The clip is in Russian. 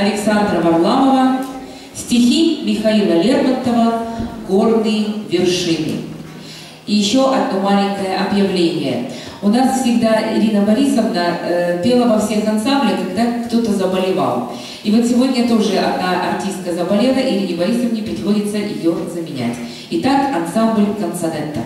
Александра Варламова, стихи Михаила Лермонтова «Горные вершины». И еще одно маленькое объявление. У нас всегда Ирина Борисовна э, пела во всех ансамблях, когда кто-то заболевал. И вот сегодня тоже одна артистка заболела, и Ирине Борисовне приходится ее заменять. Итак, ансамбль «Консонетта».